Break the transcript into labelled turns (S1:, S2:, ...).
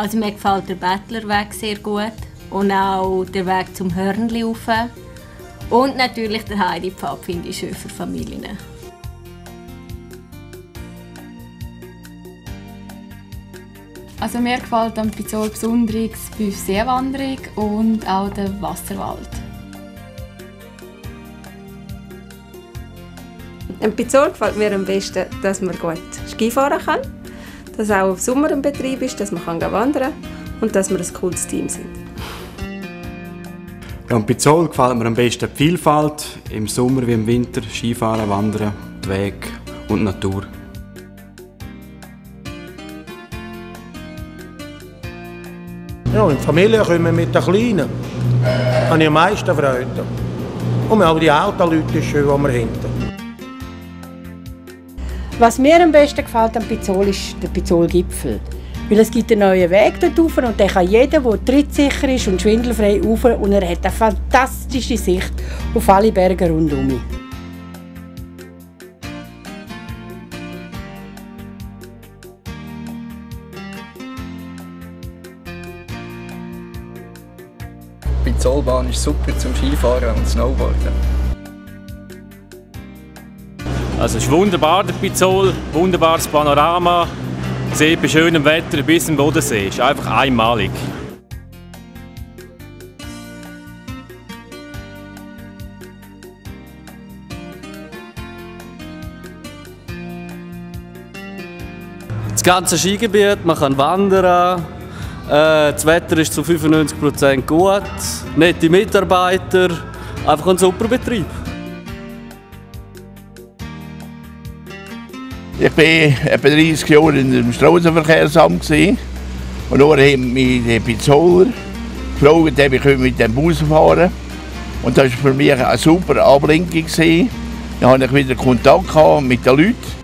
S1: Also mir gefällt der Bettlerweg sehr gut und auch der Weg zum Hörnli rauf. Und natürlich der Heidi-Pfad finde ich schön für Familien.
S2: Also mir gefällt am Pizol besonders die Seewanderung und auch der Wasserwald.
S3: Im Pizol gefällt mir am besten, dass man gut Skifahren kann, dass auch im Sommer ein Betrieb ist, dass man wandern kann und dass wir ein cooles Team sind.
S4: Ja, am Pizol gefällt mir am besten die Vielfalt, im Sommer wie im Winter, Skifahren, Wandern, die Weg und die Natur.
S5: Ja, in die Familie kommen mit den Kleinen. habe ich am meisten Freude. Und wir haben die Autoleute schön, die wir hinten.
S6: Was mir am besten gefällt am Pizol ist der Pizol-Gipfel. Weil es gibt einen neuen Weg dort rauf und den kann jeder, der trittsicher ist und schwindelfrei rauf und er hat eine fantastische Sicht auf alle Berge rundum.
S7: Die Zollbahn ist super zum Skifahren und Snowboarden.
S8: Also es ist wunderbar der Pizol, wunderbares Panorama, sieht bei schönem Wetter bis zum Bodensee, ist einfach einmalig.
S9: Das ganze Skigebiet, man kann wandern, äh, das Wetter ist zu 95% gut, nette Mitarbeiter, einfach ein super Betrieb.
S10: Ich war etwa 30 Jahre dem Strassenverkehrsamt und dann haben mich die Pizzoler gefragt, ob ich mit dem Bus fahren Und das war für mich eine super Ablenkung. Dann hatte ich wieder Kontakt mit den Leuten